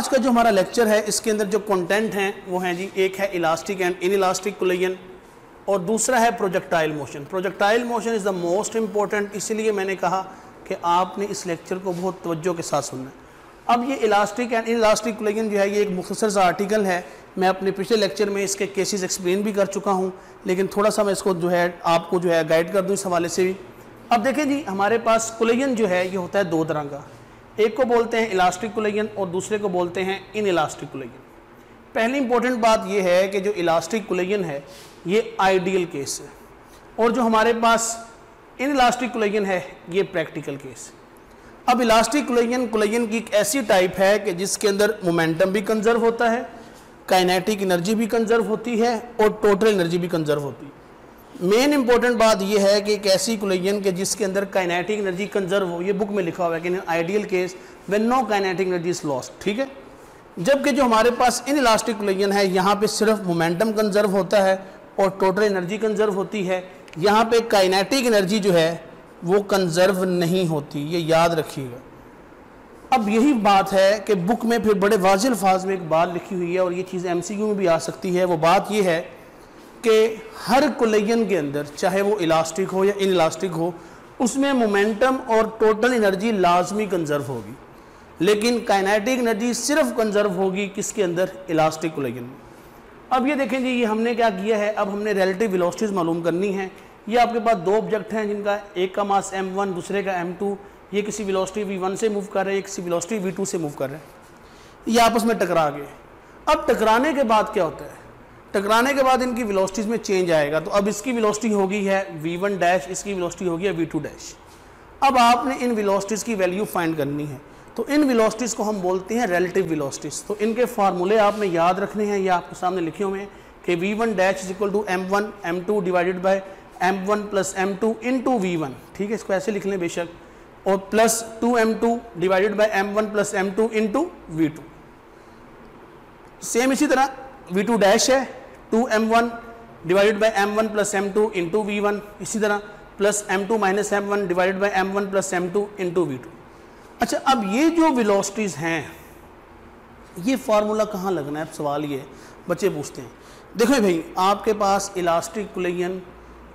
आज का जो हमारा लेक्चर है, इसके अंदर जो कंटेंट हैं, वो हैं जी, एक है elastic and inelastic collision और दूसरा है projectile motion projectile motion is the most important इसीलिए मैंने कहा कि आपने इस लेक्चर को बहुत तवज्जो के साथ सुनना है। अब ये elastic and inelastic collision जो है, ये एक मुख्तर सा आर्टिकल है। मैं अपने पिछले लेक्चर में इसके केसेस एक्सप्लेन भी कर चुका हूँ, लेकिन थोड़ा सा मैं इसको जो है, आपको जो है गाइड कर दूँ इस हवाले से भी। अब देखें जी, हमारे पास कुलयन जो है, ये होता है दो तरह का। एक को बोलते हैं इलास्टिक कुलयन और दूसरे को बोलते हैं इन इलास्टिक कुलयन पहली इंपॉर्टेंट बात यह है कि जो इलास्टिक कुलयन है, ये आइडियल केस है। और जो हमारे पास इन इलास्टिक कुलयन है, ये प्रैक्टिकल केस अब इलास्टिक कुलयन कुलयन की एक ऐसी टाइप है कि जिसके अंदर मोमेंटम भी कंजर्व होता है काइनेटिक एनर्जी भी कंजर्व होती है और टोटल एनर्जी भी कंजर्व होती है। मेन इंपॉर्टेंट बात यह है कि एक ऐसी कुलयन के जिसके अंदर काइनेटिक एनर्जी कंजर्व हो, ये बुक में लिखा हुआ है कि ideal case when no kinetic energy is lost ठीक है? जबकि जो हमारे पास इन इलास्टिक कुलयन है, यहाँ पे सिर्फ़ मोमेंटम कंजर्व होता है और टोटल एनर्जी कंजर्व होती है। यहाँ पे काइनेटिक एनर्जी जो है, वो कंजर्व नहीं होती, ये याद रखिएगा। अब यही बात है कि बुक में फिर बड़े वाज अल्फाज में एक बात लिखी हुई है और ये चीज़ एम में भी आ सकती है। वो बात ये है कि हर कुलयन के अंदर, चाहे वो इलास्टिक हो या इन इलास्टिक हो, उसमें मोमेंटम और टोटल एनर्जी लाजमी कंजर्व होगी। लेकिन काइनेटिक एनर्जी सिर्फ़ कंजर्व होगी किसके अंदर? इलास्टिक कुलयन में। अब ये देखें जी, ये हमने क्या किया है? अब हमने रिलेटिव वेलोसिटीज़ मालूम करनी है। ये आपके पास दो ऑब्जेक्ट हैं जिनका, एक का मास m1 दूसरे का m2 ये किसी वेलोसिटी v1 से मूव कर रहे हैं किसी वेलोसिटी v2 से मूव कर रहे हैं। ये आपस में टकरा गए। अब टकराने के बाद क्या होता है? टकराने के बाद इनकी वेलोसिटीज़ में चेंज आएगा। तो अब इसकी वेलोसिटी होगी है v1 डैश इसकी वेलोसिटी होगी है v2 डैश अब आपने इन वेलोसिटीज़ की वैल्यू फाइंड करनी है। तो इन वेलोसिटीज़ को हम बोलते हैं रिलेटिव वेलोसिटीज़। तो इनके फार्मूले आपने याद रखने हैं, ये आपके सामने लिखे हुए हैं कि V one dash is equal to M one M two divided by M one plus M two into V one ठीक है, इसको ऐसे लिख लें बेशक। और plus two M two divided by M one plus M two into V two same इसी तरह वी टू डैश है। Two M one divided by M one plus M two into V one इसी तरह plus M two minus M one divided by M one plus M two into V two अच्छा अब ये जो velocities हैं, ये formula कहाँ लगना है? अब सवाल ये बच्चे पूछते हैं। देखो भाई, आपके पास elastic collision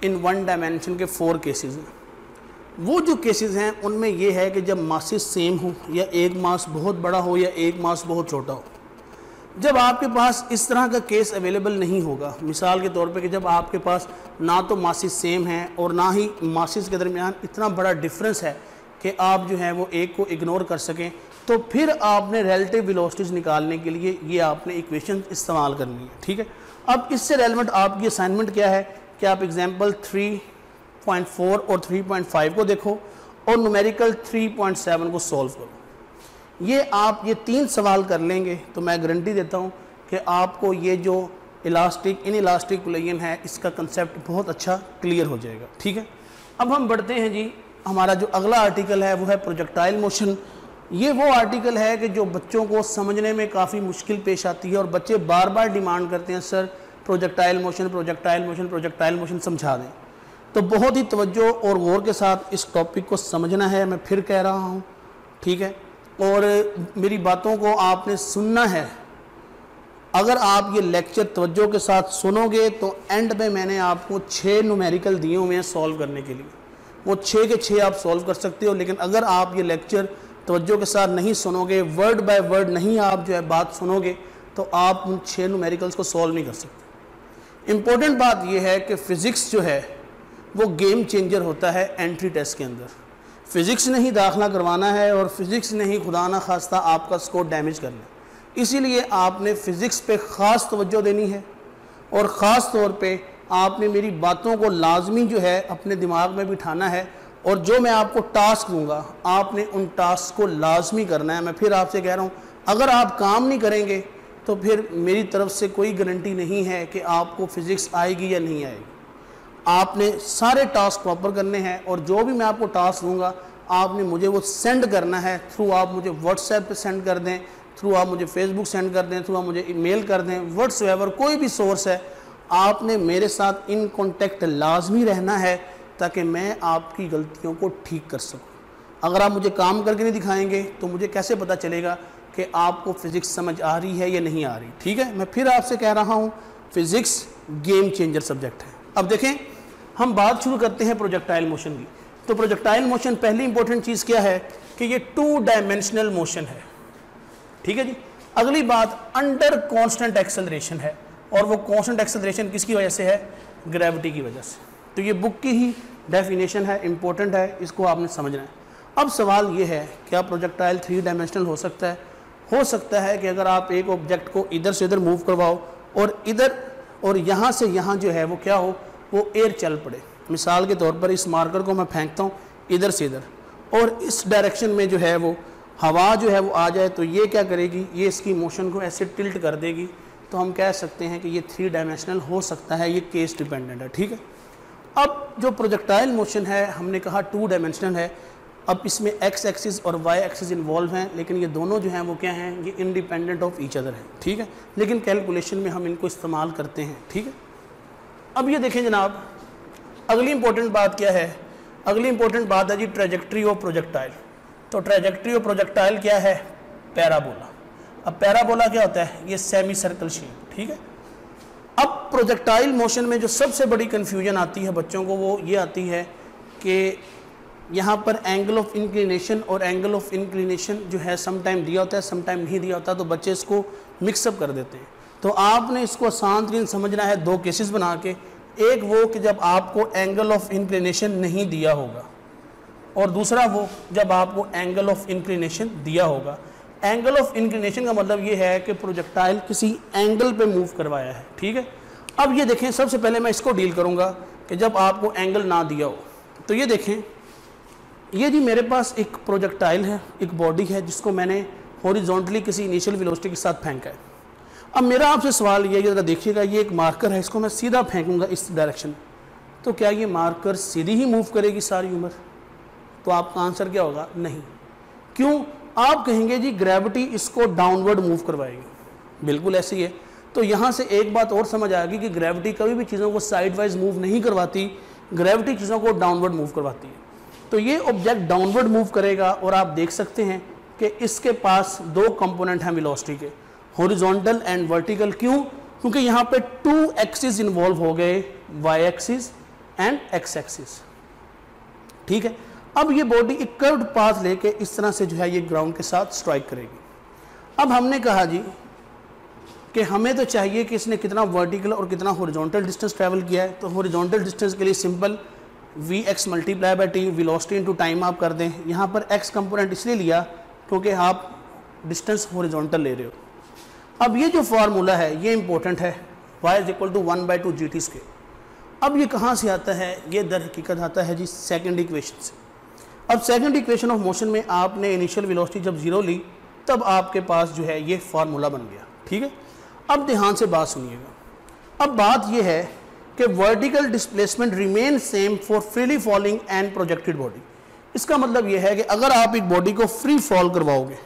in one dimension के फोर केसेस हैं। वो जो केसेस हैं, उनमें ये है कि जब मासिस सेम हो, या एक मास बहुत बड़ा हो, या एक मास बहुत छोटा हो जब आपके पास इस तरह का केस अवेलेबल नहीं होगा, मिसाल के तौर पे कि जब आपके पास ना तो मासिस सेम है और ना ही मासिस के दरमियान इतना बड़ा डिफरेंस है कि आप जो है वो एक को इग्नोर कर सकें तो फिर आपने रिलेटिव वेलोसिटीज़ निकालने के लिए ये आपने इक्वेशन इस्तेमाल करनी है, ठीक है? अब इससे रेलिवेंट आपकी असाइनमेंट क्या है कि आप एग्ज़ाम्पल 3.4 और 3.5 को देखो और न्यूमेरिकल 3.7 को सॉल्व करो। ये आप ये तीन सवाल कर लेंगे तो मैं गारंटी देता हूँ कि आपको ये जो इलास्टिक इन इलास्टिक कुलयन है, इसका कंसेप्ट बहुत अच्छा क्लियर हो जाएगा, ठीक है? अब हम बढ़ते हैं जी, हमारा जो अगला आर्टिकल है, वो है प्रोजेक्टाइल मोशन ये वो आर्टिकल है कि जो बच्चों को समझने में काफ़ी मुश्किल पेश आती है और बच्चे बार बार डिमांड करते हैं, sir projectile motion projectile motion projectile motion समझा दें। तो बहुत ही तवज्जो और गौर के साथ इस टॉपिक को समझना है, मैं फिर कह रहा हूँ, ठीक है? और मेरी बातों को आपने सुनना है। अगर आप ये लेक्चर तवज्जो के साथ सुनोगे तो एंड में मैंने आपको छः न्यूमेरिकल दिए हुए हैं सॉल्व करने के लिए। वो छः के छः आप सॉल्व कर सकते हो, लेकिन अगर आप ये लेक्चर तवज्जो के साथ नहीं सुनोगे वर्ड बाय वर्ड नहीं आप जो है बात सुनोगे तो आप उन छः न्यूमेरिकल्स को सॉल्व नहीं कर सकते। इम्पोर्टेंट बात यह है कि फ़िज़िक्स जो है, वो गेम चेंजर होता है एंट्री टेस्ट के अंदर। फ़िज़िक्स ने ही दाखिला करवाना है और फिज़िक्स ने ही खुदा ना खास्ता आपका स्कोर डैमेज करना इसीलिए आपने फ़िज़िक्स पे ख़ास तवज्जो देनी है और ख़ास तौर पे आपने मेरी बातों को लाजमी जो है अपने दिमाग में बिठाना है और जो मैं आपको टास्क दूँगा, आपने उन टास्क को लाजमी करना है। मैं फिर आपसे कह रहा हूँ, अगर आप काम नहीं करेंगे तो फिर मेरी तरफ़ से कोई गारंटी नहीं है कि आपको फ़िज़िक्स आएगी या नहीं आएगी। आपने सारे टास्क प्रॉपर करने हैं और जो भी मैं आपको टास्क दूँगा, आपने मुझे वो सेंड करना है थ्रू आप मुझे व्हाट्सएप पे सेंड कर दें थ्रू आप मुझे फेसबुक सेंड कर दें थ्रू आप मुझे ईमेल कर दें व्हाट्स कोई भी सोर्स है, आपने मेरे साथ इन कॉन्टेक्ट लाजमी रहना है ताकि मैं आपकी गलतियों को ठीक कर सकूँ। अगर आप मुझे काम करके नहीं दिखाएँगे तो मुझे कैसे पता चलेगा कि आपको फिज़िक्स समझ आ रही है या नहीं आ रही? ठीक है? मैं फिर आपसे कह रहा हूँ फिज़िक्स गेम चेंजर सब्जेक्ट है। अब देखें हम बात शुरू करते हैं प्रोजेक्टाइल मोशन की। तो प्रोजेक्टाइल मोशन पहली इंपॉर्टेंट चीज़ क्या है कि ये टू डायमेंशनल मोशन है। ठीक है जी? अगली बात अंडर कांस्टेंट एक्सेलरेशन है। और वो कांस्टेंट एक्सेलरेशन किसकी वजह से है? ग्रेविटी की वजह से। तो ये बुक की ही डेफिनेशन है इंपॉर्टेंट है, इसको आपने समझना है। अब सवाल ये है, क्या प्रोजेक्टाइल थ्री डायमेंशनल हो सकता है? हो सकता है कि अगर आप एक ऑब्जेक्ट को इधर से इधर मूव करवाओ और इधर और यहाँ से यहाँ जो है वो क्या हो? वो एयर चल पड़े। मिसाल के तौर पर इस मार्कर को मैं फेंकता हूँ इधर से इधर। और इस डायरेक्शन में जो है वो हवा जो है वो आ जाए तो ये क्या करेगी? ये इसकी मोशन को ऐसे टिल्ट कर देगी। तो हम कह सकते हैं कि ये थ्री डायमेंशनल हो सकता है, ये केस डिपेंडेंट है, ठीक है? अब जो प्रोजेक्टाइल मोशन है, हमने कहा टू डायमेंशनल है। अब इसमें एक्स एक्सिस और वाई एक्सिस इन्वॉल्व हैं, लेकिन ये दोनों जो हैं वो क्या हैं? ये इंडिपेंडेंट ऑफ़ ईच अदर हैं, ठीक है? लेकिन कैलकुलेशन में हम इनको इस्तेमाल करते हैं, ठीक है? अब ये देखें जनाब, अगली इंपॉर्टेंट बात क्या है? अगली इंपॉर्टेंट बात है जी ट्रेजेक्ट्री ऑफ़ प्रोजेक्टाइल तो ट्रेजेक्ट्री ऑफ़ प्रोजेक्टाइल क्या है? पैराबोला अब पैराबोला क्या होता है? ये सेमी सर्कल शेप ठीक है? अब प्रोजेक्टाइल मोशन में जो सबसे बड़ी कन्फ्यूज़न आती है बच्चों को, वो ये आती है कि यहाँ पर एंगल ऑफ़ इंक्लिनेशन और एंगल ऑफ़ इंक्लिनेशन जो है सम टाइम दिया होता है सम टाइम नहीं दिया होता तो बच्चे इसको मिक्सअप कर देते हैं। तो आपने इसको आसान समझना है, दो केसेस बना के। एक वो कि जब आपको एंगल ऑफ़ इंक्लिनेशन नहीं दिया होगा, और दूसरा वो जब आपको एंगल ऑफ़ इंक्लिनेशन दिया होगा। एंगल ऑफ़ इंक्लिनेशन का मतलब ये है कि प्रोजेक्टाइल किसी एंगल पे मूव करवाया है, ठीक है? अब ये देखें, सबसे पहले मैं इसको डील करूँगा कि जब आपको एंगल ना दिया हो। तो ये देखें, ये जी मेरे पास एक प्रोजेक्टाइल है, एक बॉडी है जिसको मैंने हॉरिजॉन्टली किसी इनिशियल वेलोसिटी के साथ फेंका है। अब मेरा आपसे सवाल ये ज़रा देखिएगा, ये एक मार्कर है, इसको मैं सीधा फेंकूँगा इस डायरेक्शन तो क्या ये मार्कर सीधी ही मूव करेगी सारी उम्र? तो आपका आंसर क्या होगा? नहीं. क्यों? आप कहेंगे जी ग्रेविटी इसको डाउनवर्ड मूव करवाएगी. बिल्कुल ऐसी है तो यहाँ से एक बात और समझ आएगी कि ग्रेविटी कभी भी चीज़ों को साइड वाइज मूव नहीं करवाती ग्रेविटी चीज़ों को डाउनवर्ड मूव करवाती है. तो ये ऑब्जेक्ट डाउनवर्ड मूव करेगा और आप देख सकते हैं कि इसके पास दो कंपोनेंट हैं वेलोसिटी के. हॉरिजॉन्टल एंड वर्टिकल क्यों? क्योंकि यहाँ पे टू एक्सिस इन्वॉल्व हो गए Y axis and X axis ठीक है? अब ये बॉडी एक कर्व्ड पाथ लेके इस तरह से जो है ये ग्राउंड के साथ स्ट्राइक करेगी। अब हमने कहा जी कि हमें तो चाहिए कि इसने कितना वर्टिकल और कितना हॉरिजॉन्टल डिस्टेंस ट्रैवल किया है। तो हॉरिजॉन्टल डिस्टेंस के लिए simple V X multiply by T velocity into time आप कर दें। यहाँ पर एक्स कंपोनेंट इसलिए लिया क्योंकि आप डिस्टेंस हॉरिजॉन्टल ले रहे हो। अब ये जो फार्मूला है, ये इंपॉर्टेंट है Y is equal to one by two G T square अब ये कहाँ से आता है? ये दर हकीकत आता है जी सेकेंड इक्वेशन से। अब सेकेंड इक्वेशन ऑफ़ मोशन में आपने इनिशियल वेलोसिटी जब ज़ीरो ली, तब आपके पास जो है ये फार्मूला बन गया। ठीक है? अब ध्यान से बात सुनिएगा। अब बात ये है कि vertical displacement remain same for freely falling and projected body इसका मतलब यह है कि अगर आप एक बॉडी को फ्री फॉल करवाओगे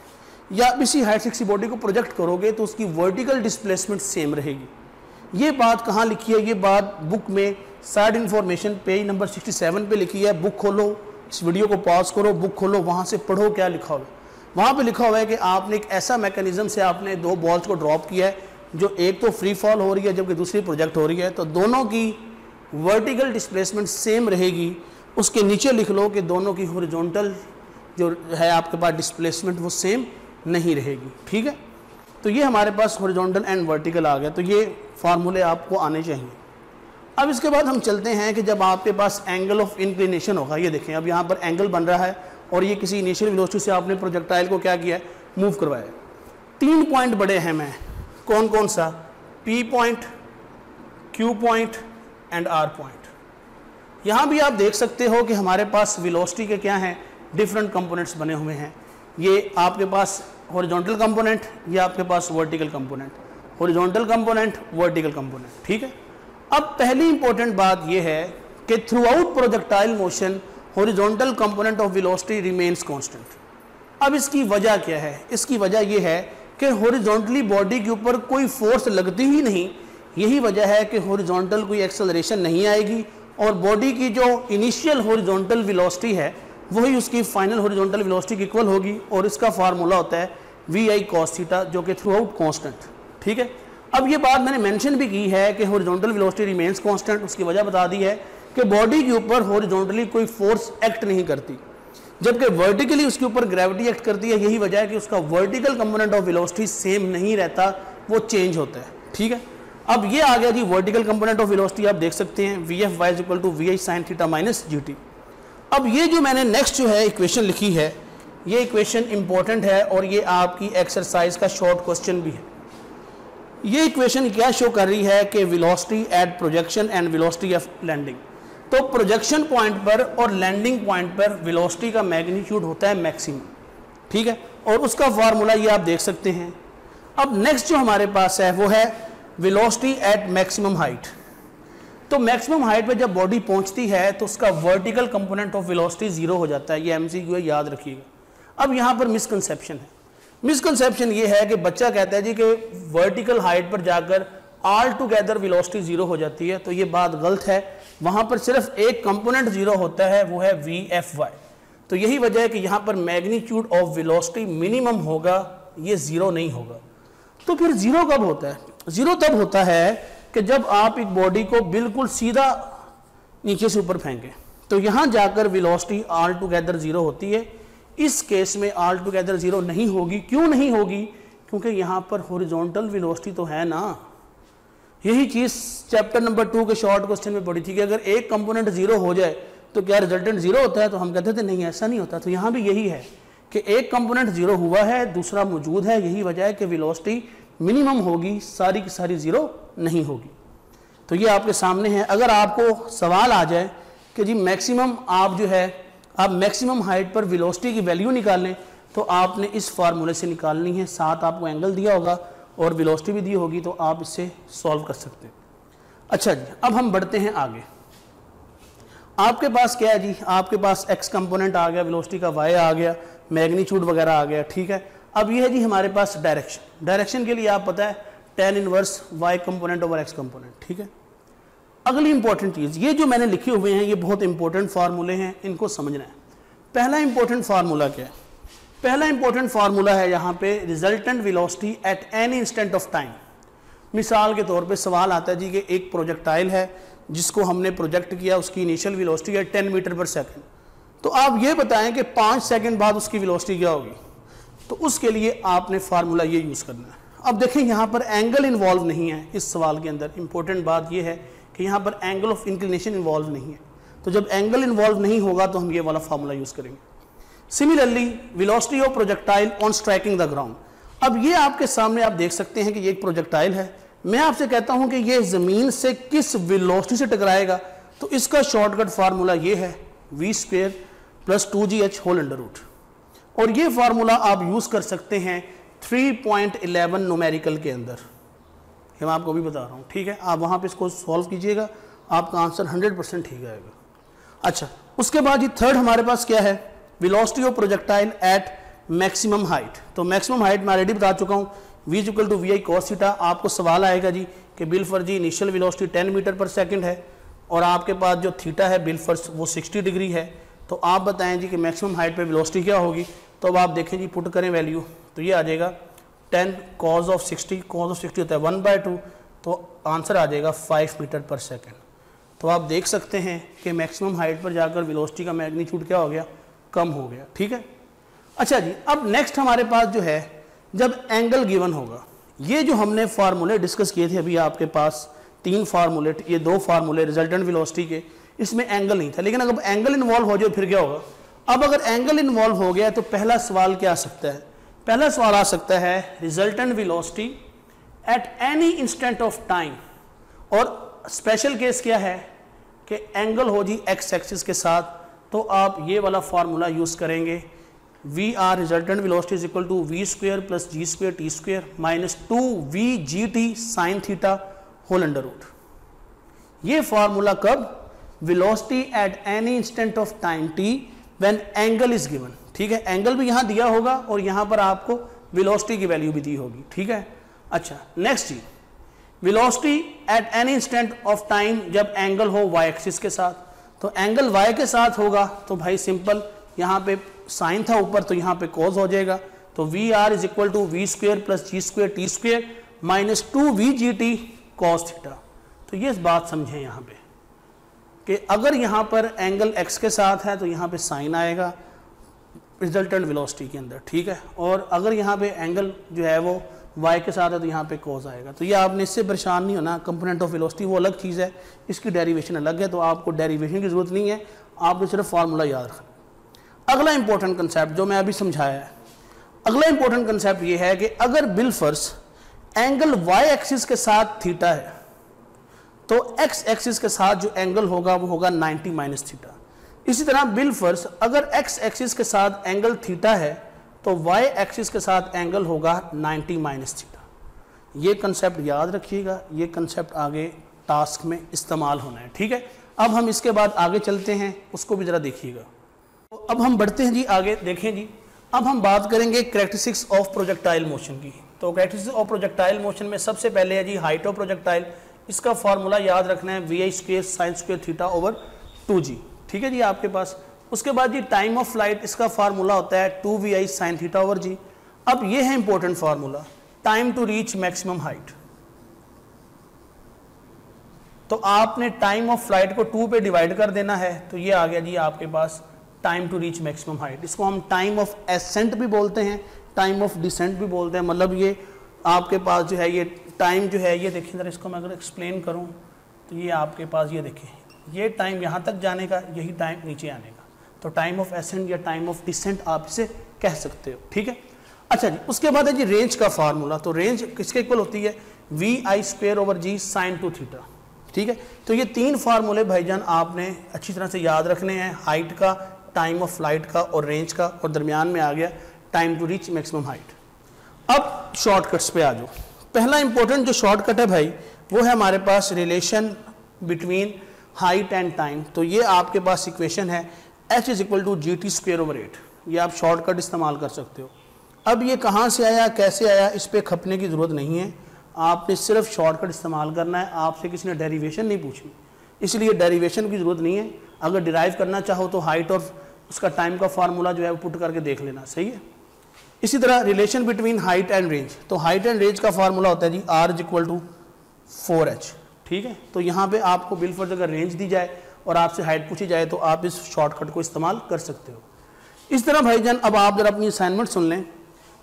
या इसी हाइट से किसी बॉडी को प्रोजेक्ट करोगे तो उसकी वर्टिकल डिस्प्लेसमेंट सेम रहेगी। ये बात कहाँ लिखी है? ये बात बुक में साइड इन्फॉर्मेशन पेज नंबर 67 पे लिखी है। बुक खोलो, इस वीडियो को पॉज करो बुक खोलो, वहाँ से पढ़ो क्या लिखा हुआ है। वहाँ पे लिखा हुआ है कि आपने एक ऐसा मैकेनिज्म से आपने दो बॉल्स को ड्रॉप किया है, जो एक तो फ्री फॉल हो रही है, जबकि दूसरी प्रोजेक्ट हो रही है। तो दोनों की वर्टिकल डिस्प्लेसमेंट सेम रहेगी। उसके नीचे लिख लो कि दोनों की हॉरिजॉन्टल जो है आपके पास डिस्प्लेसमेंट वो सेम नहीं रहेगी। ठीक है? तो ये हमारे पास हॉरिजॉन्टल एंड वर्टिकल आ गया। तो ये फार्मूले आपको आने चाहिए। अब इसके बाद हम चलते हैं कि जब आपके पास एंगल ऑफ़ इंक्लिनेशन होगा, ये देखें, अब यहाँ पर एंगल बन रहा है और ये किसी इनिशियल वेलोसिटी से आपने प्रोजेक्टाइल को क्या किया है? मूव करवाया तीन पॉइंट बड़े हैं मैं। कौन कौन सा? P point Q point and R point यहाँ भी आप देख सकते हो कि हमारे पास वेलोसिटी के क्या हैं? डिफरेंट कंपोनेंट्स बने हुए हैं। ये आपके पास हॉरिजॉन्टल कंपोनेंट या आपके पास vertical component horizontal component vertical component ठीक है? अब पहली इंपॉर्टेंट बात यह है कि throughout projectile motion horizontal component of velocity remains constant अब इसकी वजह क्या है? इसकी वजह यह है कि हॉरिजॉन्टली बॉडी के ऊपर कोई फोर्स लगती ही नहीं। यही वजह है कि हॉरिजॉन्टल कोई एक्सेलरेशन नहीं आएगी और बॉडी की जो इनिशियल हॉरिजॉन्टल वेलोसिटी है वही उसकी फाइनल हॉरिजॉन्टल वेलोसिटी इक्वल होगी और इसका फार्मूला होता है वी आई कॉस थीटा जो कि थ्रू आउट कॉन्स्टेंट ठीक है? अब ये बात मैंने मेंशन भी की है कि हॉरिजॉन्टल वेलोसिटी रिमेन्स कांस्टेंट उसकी वजह बता दी है कि बॉडी के ऊपर हॉरिजॉन्टली कोई फोर्स एक्ट नहीं करती, जबकि वर्टिकली उसके ऊपर ग्रेविटी एक्ट करती है, यही वजह है कि उसका vertical component of velocity same नहीं रहता, वो चेंज होता है, ठीक है? अब ये आ गया जी वर्टिकल कंपोनेंट ऑफ़ वेलोसिटी आप देख सकते हैं V F Y equal to V I sine theta minus G T अब ये जो मैंने नेक्स्ट जो है इक्वेशन लिखी है, ये इक्वेशन इंपॉर्टेंट है और ये आपकी एक्सरसाइज का शॉर्ट क्वेश्चन भी है। ये इक्वेशन क्या शो कर रही है कि velocity at projection and velocity of landing तो प्रोजेक्शन पॉइंट पर और लैंडिंग पॉइंट पर वेलोसिटी का मैग्नीट्यूड होता है मैक्सिमम ठीक है? और उसका फार्मूला ये आप देख सकते हैं। अब नेक्स्ट जो हमारे पास है, वो है वेलोसिटी एट मैक्सिमम हाइट तो मैक्सिमम हाइट पे जब बॉडी पहुँचती है तो उसका vertical component of velocity zero हो जाता है। ये एमसीक्यू है, याद रखिएगा। अब यहाँ पर मिसकंसेप्शन है। मिसकंसेप्शन ये है कि बच्चा कहता है जी कि वर्टिकल हाइट पर जाकर ऑल टुगेदर वेलोसिटी ज़ीरो हो जाती है तो ये बात गलत है। वहाँ पर सिर्फ़ एक कंपोनेंट ज़ीरो होता है, वो है वी एफ़ वाई तो यही वजह है कि यहाँ पर मैग्नीट्यूड ऑफ़ वेलोसिटी मिनिमम होगा, ये ज़ीरो नहीं होगा। तो फिर ज़ीरो कब होता है? ज़ीरो तब होता है कि जब आप एक बॉडी को बिल्कुल सीधा नीचे से ऊपर फेंकें तो यहाँ जाकर वेलोसिटी ऑल टुगेदर ज़ीरो होती है। इस केस में आल टुगेदर ज़ीरो नहीं होगी। क्यों नहीं होगी? क्योंकि यहाँ पर हॉरिजॉन्टल वेलोसिटी तो है ना। यही चीज़ चैप्टर नंबर टू के शॉर्ट क्वेश्चन में पड़ी थी कि अगर एक कंपोनेंट ज़ीरो हो जाए तो क्या रिजल्टेंट ज़ीरो होता है? तो हम कहते थे, नहीं, ऐसा नहीं होता। तो यहाँ भी यही है कि एक कंपोनेंट ज़ीरो हुआ है, दूसरा मौजूद है। यही वजह है कि वेलोसिटी मिनिमम होगी, सारी की सारी ज़ीरो नहीं होगी। तो ये आपके सामने है। अगर आपको सवाल आ जाए कि जी मैक्सिमम आप जो है, आप मैक्सिमम हाइट पर वेलोसिटी की वैल्यू निकालें तो आपने इस फार्मूले से निकालनी है। साथ आपको एंगल दिया होगा और वेलोसिटी भी दी होगी तो आप इससे सॉल्व कर सकते हैं। अच्छा जी, अब हम बढ़ते हैं आगे। आपके पास क्या है जी? आपके पास एक्स कंपोनेंट आ गया, वेलोसिटी का वाई आ गया, मैग्नीट्यूड वगैरह आ गया, ठीक है? अब ये है जी हमारे पास डायरेक्शन डायरेक्शन के लिए आप पता है tan inverse Y component over X component ठीक है? अगली इंपॉर्टेंट चीज़, ये जो मैंने लिखे हुए हैं, ये बहुत इंपॉर्टेंट फार्मूले हैं, इनको समझना है। पहला इंपॉर्टेंट फार्मूला क्या है? पहला इंपॉर्टेंट फार्मूला है यहाँ पे resultant velocity at any instant of time मिसाल के तौर पे सवाल आता है जी कि एक प्रोजेक्टाइल है, जिसको हमने प्रोजेक्ट किया, उसकी इनिशियल वेलोसिटी है टेन मीटर पर सेकेंड तो आप ये बताएँ कि पाँच सेकेंड बाद उसकी वेलोसिटी क्या होगी? तो उसके लिए आपने फार्मूला ये यूज़ करना है। अब देखें, यहाँ पर एंगल इन्वॉल्व नहीं है इस सवाल के अंदर। इंपॉर्टेंट बात यह है कि यहाँ पर एंगल ऑफ़ इंक्लिनेशन इन्वॉल्व नहीं है। तो जब एंगल इन्वॉल्व नहीं होगा तो हम ये वाला फार्मूला यूज़ करेंगे। Similarly velocity of projectile on striking the ground अब ये आपके सामने आप देख सकते हैं कि ये एक प्रोजेक्टाइल है। मैं आपसे कहता हूँ कि ये ज़मीन से किस वेलोसिटी से टकराएगा? तो इसका शॉर्टकट फार्मूला ये है V square plus two G H whole under root और ये फार्मूला आप यूज़ कर सकते हैं 3.11 नोमेरिकल के अंदर। ये मैं आपको भी बता रहा हूँ, ठीक है? आप वहाँ पे इसको सॉल्व कीजिएगा, आपका आंसर 100 परसेंट ठीक आएगा। अच्छा उसके बाद ये थर्ड हमारे पास क्या है? Velocity of projectile at maximum height तो मैक्सिमम हाइट मैं ऑलरेडी बता चुका हूँ V two V I cos theta आपको सवाल आएगा जी कि बिल फर जी initial velocity 10 metre per second है, और आपके पास जो थीटा है बिल फर वो 60 डिग्री है। तो आप बताएँ जी कि मैक्सिमम हाइट पे वेलोसिटी क्या होगी? तो अब आप देखें जी पुट करें वैल्यू तो ये आ जाएगा 10 कॉज ऑफ़ 60 कॉज ऑफ़ 60 होता है वन बाय टू तो आंसर आ जाएगा 5 मीटर पर सेकेंड तो आप देख सकते हैं कि मैक्सिमम हाइट पर जाकर वेलोसिटी का मैग्नीट्यूड क्या हो गया? कम हो गया, ठीक है? अच्छा जी, अब नेक्स्ट हमारे पास जो है, जब एंगल गिवन होगा, ये जो हमने फार्मूले डिस्कस किए थे अभी आपके पास, तीन फार्मूले ये दो फार्मूले रिजल्टेंट वेलोसिटी के, इसमें एंगल नहीं था, लेकिन अगर एंगल इन्वॉल्व हो जाए, फिर क्या होगा? अब अगर एंगल इन्वॉल्व हो गया तो पहला सवाल क्या आ सकता है? पहला सवाल आ सकता है resultant velocity at any instant of time और स्पेशल केस क्या है? कि एंगल हो जी एक्स एक्सिस के साथ तो आप ये वाला फार्मूला यूज़ करेंगे। V R resultant velocity is equal to V square plus G square T square minus two V G T sine theta whole under root ये फार्मूला कब? Velocity at any instant of time T when angle is given ठीक है? Angle भी यहाँ दिया होगा और यहाँ पर आपको वेलोसिटी की वैल्यू भी दी होगी। ठीक है? अच्छा next ji velocity at any instant of time जब एंगल हो वाई एक्सिस के साथ तो एंगल वाई के साथ होगा तो भाई सिंपल यहाँ पे साइन था ऊपर तो यहाँ पे कॉज हो जाएगा। तो V R is equal to V square plus G square T square minus two V G T cos theta तो ये बात समझें यहाँ पे। कि अगर यहाँ पर एंगल एक्स के साथ है तो यहाँ पे साइन आएगा रिजल्टेंट वेलोसिटी के अंदर, ठीक है? और अगर यहाँ पे एंगल जो है वो वाई के साथ है तो यहाँ पे कोज आएगा। तो ये आपने इससे परेशान नहीं होना कंपोनेंट ऑफ़ वेलोसिटी वो अलग चीज़ है, इसकी डेरिवेशन अलग है तो आपको डेरिवेशन की ज़रूरत नहीं है, आपने सिर्फ़ फार्मूला याद रखना। अगला इंपॉर्टेंट कंसेप्ट जो मैं अभी समझाया है, अगला इंपॉर्टेंट कंसेप्ट ये है कि अगर बिल फर्स एंगल वाई एक्सिस के साथ थीटा है तो एक्स एक्सिस के साथ जो एंगल होगा, वो होगा 90 माइनस थीटा इसी तरह बिल फर्स अगर एक्स एक्सिस के साथ एंगल थीटा है तो वाई एक्सिस के साथ एंगल होगा 90 माइनस थीटा ये कंसेप्ट याद रखिएगा, ये कंसेप्ट आगे टास्क में इस्तेमाल होना है, ठीक है? अब हम इसके बाद आगे चलते हैं, उसको भी ज़रा देखिएगा. तो अब हम बढ़ते हैं जी आगे, देखें जी. अब हम बात करेंगे करेक्टरिस्टिक्स ऑफ़ प्रोजेक्टाइल मोशन की. तो करेक्टरिस्टिक्स ऑफ़ प्रोजेक्टाइल मोशन में सबसे पहले है जी हाइट ऑफ़ प्रोजेक्टाइल इसका फॉर्मूला याद रखना है V I square sine square theta over two G ठीक है जी आपके पास? उसके बाद जी टाइम ऑफ़ फ़्लाइट इसका फार्मूला होता है two V I sine theta over G अब ये है important formula time to reach maximum height तो आपने टाइम ऑफ़ फ़्लाइट को टू पे डिवाइड कर देना है तो ये आ गया जी आपके पास time to reach maximum height इसको हम टाइम ऑफ़ एसेंट भी बोलते हैं टाइम ऑफ़ डिसेंट भी बोलते हैं। मतलब ये आपके पास जो है ये टाइम जो है, ये देखें ज़रा इसको मैं अगर एक्सप्लेन करूँ तो ये आपके पास, ये देखें ये टाइम यहाँ तक जाने का, यही टाइम नीचे आने का। तो टाइम ऑफ़ एसेंट या टाइम ऑफ़ डिसेंट आप इसे कह सकते हो, ठीक है? अच्छा जी, उसके बाद है जी रेंज का फार्मूला तो रेंज किसके इक्वल होती है? V I square over G sine two theta ठीक है? तो ये तीन फार्मूले भाईजान, आपने अच्छी तरह से याद रखने हैं हाइट का टाइम ऑफ़ फ़्लाइट का और रेंज का, और दरमियान में आ गया time to reach maximum height अब शॉर्टकट्स पे आ जाओ। पहला इंपॉर्टेंट जो शॉर्टकट है भाई, वो है हमारे पास relation between height and time तो ये आपके पास इक्वेशन है H is equal to G T square over eight ये आप शॉर्टकट इस्तेमाल कर सकते हो। अब ये कहाँ से आया, कैसे आया, इस पर खपने की ज़रूरत नहीं है। आपने सिर्फ़ शॉर्टकट इस्तेमाल करना है, आपसे किसी ने डेरिवेशन नहीं पूछनी इसलिए डेरिवेशन की ज़रूरत नहीं है। अगर डिराइव करना चाहो तो हाइट और उसका टाइम का फार्मूला जो है वो पुट करके देख लेना, सही है? इसी तरह relation between height and range तो हाइट एंड रेंज का फार्मूला होता है जी R is equal to four H ठीक है? तो यहाँ पे आपको बिल फ़र्ज़ अगर रेंज दी जाए और आपसे हाइट पूछी जाए तो आप इस शॉर्टकट को इस्तेमाल कर सकते हो। इस तरह भाईजान अब आप जरा अपनी असाइनमेंट सुन लें।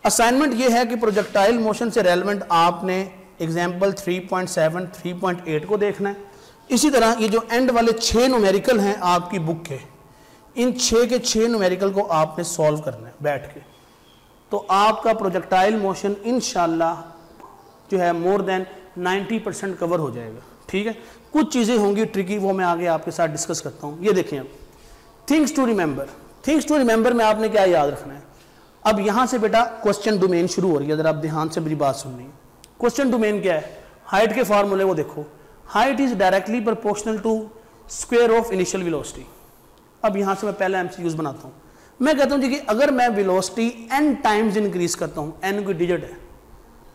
असाइनमेंट ये है कि प्रोजेक्टाइल मोशन से रेलिवेंट आपने एग्ज़ाम्पल 3.7, 3.8 को देखना है। इसी तरह ये जो एंड वाले छः न्यूमेरिकल हैं आपकी बुक के इन छः के छः न्यूमेरिकल को आपने सॉल्व करना है बैठ के। तो आपका प्रोजेक्टाइल मोशन इन जो है मोर देन 90 परसेंट कवर हो जाएगा। ठीक है? कुछ चीज़ें होंगी ट्रिकी वो मैं आगे आपके साथ डिस्कस करता हूँ। ये देखें आप। Things to remember things to remember में आपने क्या याद रखना है? अब यहाँ से बेटा क्वेश्चन डोमेन शुरू हो रही है। अगर आप ध्यान से मेरी बात सुननी है। क्वेश्चन डोमेन क्या है? हाइट के फॉर्मूले वो देखो। Height is directly proportional to square of initial velocity अब यहाँ से मैं पहला एम बनाता हूँ। मैं कहता हूँ जी कि अगर मैं विलोसिटी एन टाइम्स इंक्रीज करता हूँ एन कोई डिजिट है।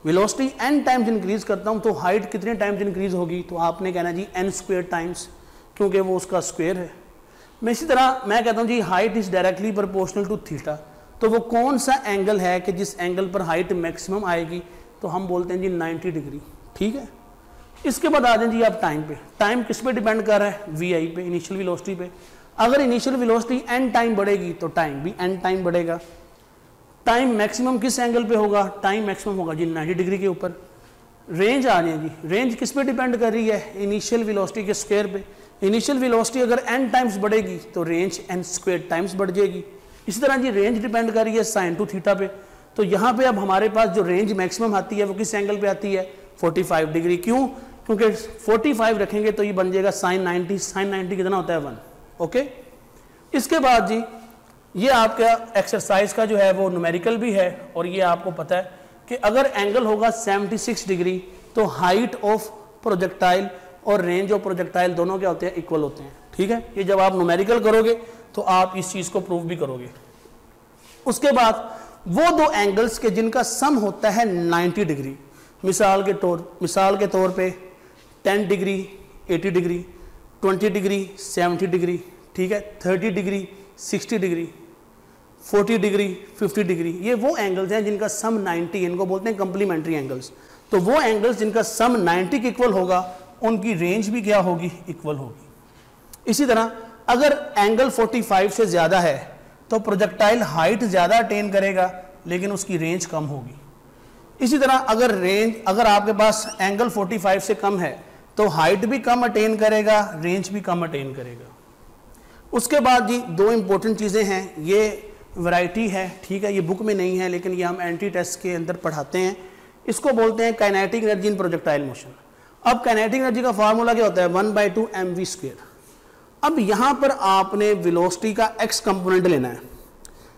वेलोसिटी एन टाइम्स इंक्रीज करता हूँ तो हाइट कितने टाइम्स इंक्रीज होगी? तो आपने कहना जी एन स्क्वेयर टाइम्स क्योंकि वो उसका स्क्वेयर है। मैं इसी तरह मैं कहता हूँ जी height is directly proportional to theta तो वो कौन सा एंगल है कि जिस एंगल पर हाइट मैक्सिमम आएगी? तो हम बोलते हैं जी 90 डिग्री ठीक है? इसके बाद आ जाए जी आप टाइम पे। टाइम किस पे डिपेंड कर रहा है? वी आई पे इनिशियल वेलोसिटी पे। अगर इनिशियल वेलोसिटी एन टाइम बढ़ेगी तो टाइम भी एन टाइम बढ़ेगा। टाइम मैक्सिमम किस एंगल पे होगा? टाइम मैक्सिमम होगा जी 90 डिग्री के ऊपर। रेंज आ रही है जी। रेंज किस पे डिपेंड कर रही है? इनिशियल वेलोसिटी के स्क्वायर पे। इनिशियल वेलोसिटी अगर एन टाइम्स बढ़ेगी तो रेंज एन स्क्वायर टाइम्स बढ़ जाएगी। इसी तरह जी रेंज डिपेंड कर रही है साइन टू थीटा पे। तो यहाँ पे अब हमारे पास जो रेंज मैक्सिमम आती है वो किस एंगल पे आती है? 45 डिग्री क्यों? क्योंकि 45 रखेंगे तो ये बन जाएगा साइन 90 साइन 90 कितना होता है? One okay? इसके बाद जी, ये आपका एक्सरसाइज का जो है वो न्यूमेरिकल भी है और ये आपको पता है कि अगर एंगल होगा 76 डिग्री तो हाइट ऑफ़ प्रोजेक्टाइल और रेंज ऑफ़ प्रोजेक्टाइल दोनों क्या होते हैं? इक्वल होते हैं। ठीक है? ये जब आप न्यूमेरिकल करोगे तो आप इस चीज़ को प्रूव भी करोगे। उसके बाद, वो दो एंगल्स के जिनका सम होता है 90 डिग्री मिसाल के तौर, मिसाल के तौर पे 10 डिग्री 80 डिग्री 20 डिग्री 70 डिग्री ठीक है 30 डिग्री 60 डिग्री 40 डिग्री 50 डिग्री, ये वो एंगल्स हैं जिनका सम 90 इनको बोलते हैं कंप्लीमेंट्री एंगल्स तो वो एंगल्स जिनका सम 90 के इक्वल होगा, उनकी रेंज भी क्या होगी? इक्वल होगी. इसी तरह, अगर एंगल 45 से ज़्यादा है तो प्रोजेक्टाइल हाइट ज़्यादा अटेन करेगा, लेकिन उसकी रेंज कम होगी. इसी तरह, अगर रेंज अगर आपके पास एंगल 45 से कम है तो हाइट भी कम अटेन करेगा रेंज भी कम अटेन करेगा. उसके बाद जी दो इंपॉर्टेंट चीज़ें हैं। ये वैरायटी है, ठीक है, ये बुक में नहीं है, लेकिन ये हम एंटी टेस्ट के अंदर पढ़ाते हैं। इसको बोलते हैं kinetic energy in projectile motion अब काइनेटिक एनर्जी का फार्मूला क्या होता है? One by two M V square अब यहाँ पर आपने वेलोसिटी का एक्स कंपोनेंट लेना है।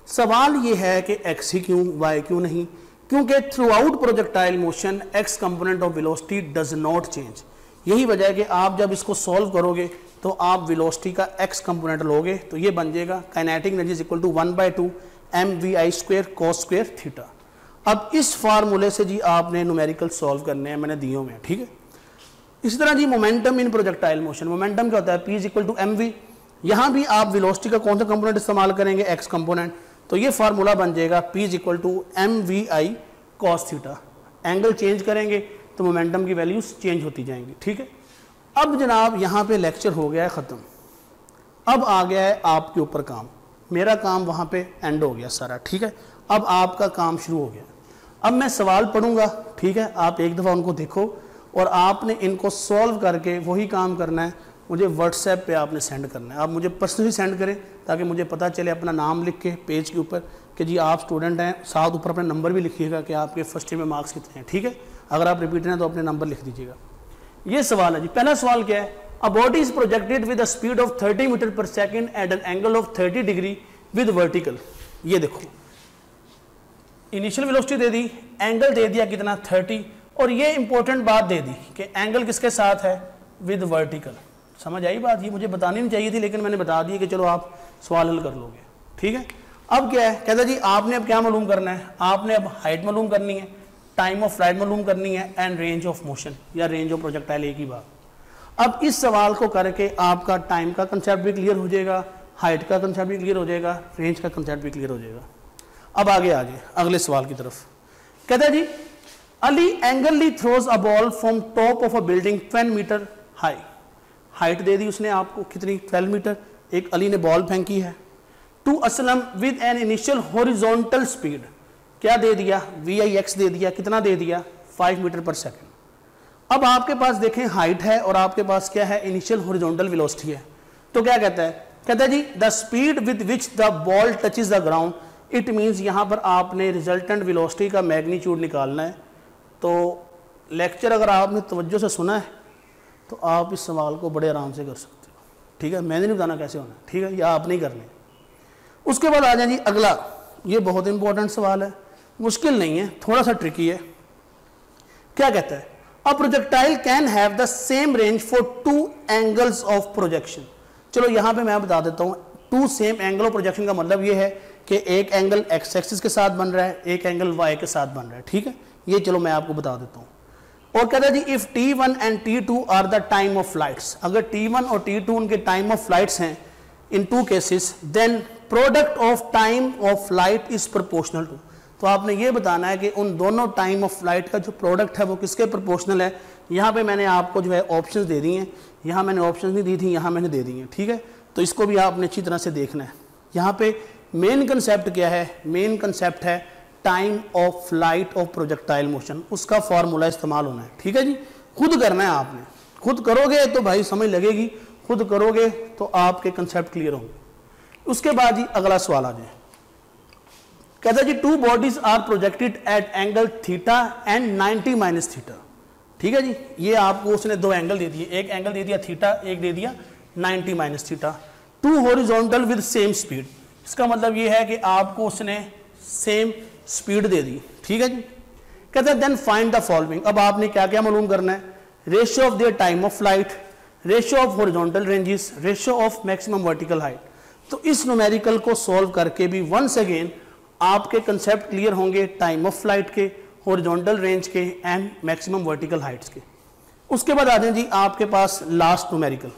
सवाल ये है कि एक्स ही क्यों वाई क्यों नहीं? क्योंकि throughout projectile motion X component of velocity does not change यही वजह है कि आप जब इसको सॉल्व करोगे तो आप वेलोसिटी का एक्स कंपोनेंट लोगे तो ये बन जाएगा kinetic energy equal to one by two M V I square cos square theta अब इस फार्मूले से जी आपने न्यूमेरिकल सॉल्व करने हैं, मैंने दिए हुए ठीक है? इसी तरह जी momentum in projectile motion momentum क्या होता है? P is equal to M V यहाँ भी आप वेलोसिटी का कौन सा कंपोनेंट इस्तेमाल करेंगे? एक्स कंपोनेंट तो ये फार्मूला बन जाएगा P is equal to M V I cos theta angle change करेंगे तो मोमेंटम की वैल्यूज़ चेंज होती जाएँगी, ठीक है? अब जनाब यहाँ पे लेक्चर हो गया है ख़त्म। अब आ गया है आपके ऊपर काम। मेरा काम वहाँ पे एंड हो गया सारा, ठीक है? अब आपका काम शुरू हो गया। अब मैं सवाल पढ़ूँगा, ठीक है? आप एक दफ़ा उनको देखो और आपने इनको सॉल्व करके वही काम करना है, मुझे व्हाट्सएप पे आपने सेंड करना है। आप मुझे पर्सनली सेंड करें ताकि मुझे पता चले अपना नाम लिख के पेज के ऊपर कि जी आप स्टूडेंट हैं, साथ ऊपर अपना नंबर भी लिखिएगा कि आपके फ़र्स्ट ईयर में मार्क्स कितने हैं, ठीक है? अगर आप रिपीट हैं तो अपने नंबर लिख दीजिएगा। ये सवाल है जी। पहला सवाल क्या है? A body is projected with a speed of 30 metre per second at an angle of 30 degree with vertical ये देखो। इनिशियल वेलोसिटी दे दी एंगल दे दिया कितना? 30 और ये इंपॉर्टेंट बात दे दी कि एंगल किसके साथ है? विद वर्टिकल समझ आई बात? ये मुझे बतानी नहीं चाहिए थी, लेकिन मैंने बता दी कि चलो आप सवाल हल कर लोगे। ठीक है? अब क्या है? कहता जी, आपने अब क्या मालूम करना है? आपने अब हाइट मालूम करनी है। टाइम ऑफ़ फ़्लाइट मालूम करनी है एंड रेंज ऑफ़ मोशन या रेंज ऑफ़ प्रोजेक्टाइल एक ही बात। अब इस सवाल को करके आपका टाइम का कंसेप्ट भी क्लियर हो जाएगा हाइट का कंसेप्ट भी क्लियर हो जाएगा रेंज का कंसेप्ट भी क्लियर हो जाएगा। अब आगे आगे, अगले सवाल की तरफ़। कहते जी Ali angularly throws a ball from top of a building 10 metre high height दे दी उसने आपको, कितनी? 12 मीटर एक अली ने बॉल फेंकी है। To Aslam with an initial horizontal speed क्या दे दिया? वी आई एक्स दे दिया, कितना दे दिया? फाइव मीटर पर सेकेंड अब आपके पास देखें हाइट है और आपके पास क्या है? इनिशियल हॉरिजॉन्टल वेलोसिटी है। तो क्या कहता है? कहता है जी the speed with which the ball touches the ground it means यहाँ पर आपने रिजल्टेंट वेलोसिटी का मैग्नीट्यूड निकालना है। तो लेक्चर अगर आपने तवज्जो से सुना है तो आप इस सवाल को बड़े आराम से कर सकते हो। ठीक है? मैंने नहीं बताना कैसे होना ठीक है? या आप नहीं करने। उसके बाद आ जाए जी, अगला। ये बहुत इंपॉर्टेंट सवाल है। मुश्किल नहीं है थोड़ा सा ट्रिकी है। क्या कहता है? A projectile can have the same range for two angles of projection चलो यहाँ पे मैं बता देता हूँ two same angle of projection का मतलब ये है कि एक एंगल एक्स एक्सिस के साथ बन रहा है, एक एंगल वाई के साथ बन रहा है, ठीक है? ये चलो मैं आपको बता देता हूँ। और कहता है जी if T one and T two are the time of flights अगर टी वन और टी टू उनके टाइम ऑफ़ फ्लाइट्स हैं in two cases then product of time of flight is proportional to तो आपने ये बताना है कि उन दोनों टाइम ऑफ़ फ़्लाइट का जो प्रोडक्ट है वो किसके प्रोपोर्शनल है? यहाँ पे मैंने आपको जो है ऑप्शंस दे दी हैं। यहाँ मैंने ऑप्शंस नहीं दी थी, यहाँ मैंने दे दी हैं, ठीक है? तो इसको भी आपने अच्छी तरह से देखना है। यहाँ पे मेन कंसेप्ट क्या है? मेन कंसेप्ट है time of flight of projectile motion उसका फॉर्मूला इस्तेमाल होना है, ठीक है जी? खुद करना है आपने। खुद करोगे तो भाई समझ लगेगी। खुद करोगे तो आपके कंसेप्ट क्लियर होंगे। उसके बाद ही अगला सवाल आ जाए। कहता है जी two bodies are projected at angle theta and 90 minus theta ठीक है जी? ये आपको उसने दो एंगल दे दिए. एक एंगल दे दिया थीटा एक दे दिया 90 minus theta to horizontal with same speed इसका मतलब ये है कि आपको उसने सेम स्पीड दे दी. ठीक है जी? कहते हैं देन फाइंड द फॉलोइंग अब आपने क्या क्या मालूम करना है? Ratio of their time of flight ratio of horizontal ranges ratio of maximum vertical height तो इस न्यूमेरिकल को सॉल्व करके भी वंस अगेन आपके कंसेप्ट क्लियर होंगे टाइम ऑफ़ फ़्लाइट के हॉरिजॉन्टल रेंज के एंड मैक्सिमम वर्टिकल हाइट्स के। उसके बाद आ जाए जी आपके पास लास्ट न्यूमेरिकल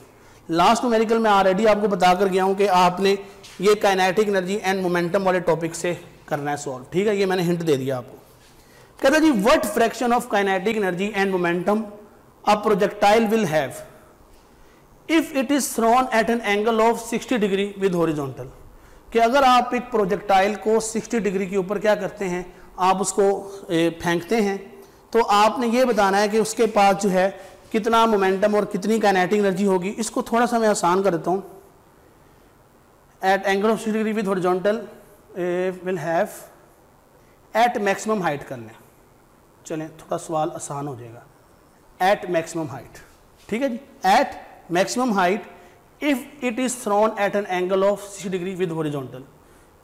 लास्ट न्यूमेरिकल में ऑलरेडी आपको बता कर गया हूँ कि आपने ये काइनेटिक एनर्जी एंड मोमेंटम वाले टॉपिक से करना है सॉल्व ठीक है, ये मैंने हिंट दे दिया आपको। कहता जी what fraction of kinetic energy and momentum a projectile will have if it is thrown at an angle of 60 degree with horizontal कि अगर आप एक प्रोजेक्टाइल को 60 डिग्री के ऊपर क्या करते हैं, आप उसको फेंकते हैं तो आपने ये बताना है कि उसके पास जो है कितना मोमेंटम और कितनी काइनेटिक एनर्जी होगी। इसको थोड़ा सा मैं आसान कर देता हूँ। At angle of degree with horizontal will have at maximum height कर लें। चलें, थोड़ा सवाल आसान हो जाएगा। एट मैक्सिमम हाइट ठीक है जी? At maximum height if it is thrown at an angle of sixty degree with horizontal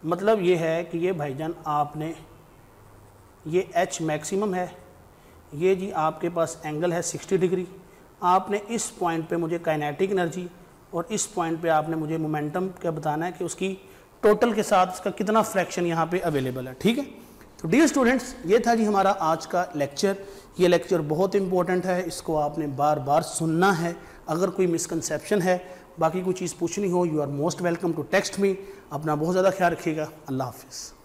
मतलब ये है कि ये भाईजान आपने, ये एच मैक्सिमम है, ये जी आपके पास एंगल है 60 डिग्री आपने इस पॉइंट पे मुझे काइनेटिक एनर्जी और इस पॉइंट पे आपने मुझे मोमेंटम क्या बताना है कि उसकी टोटल के साथ उसका कितना फ्रैक्शन यहाँ पे अवेलेबल है, ठीक है? तो डियर स्टूडेंट्स ये था जी हमारा आज का लेक्चर ये लेक्चर बहुत इंपॉर्टेंट है, इसको आपने बार बार सुनना है, अगर कोई मिसकनसेप्शन है बाकी कोई चीज़ पूछनी हो you are most welcome to text me अपना बहुत ज़्यादा ख्याल रखिएगा. अल्लाह हाफिज़.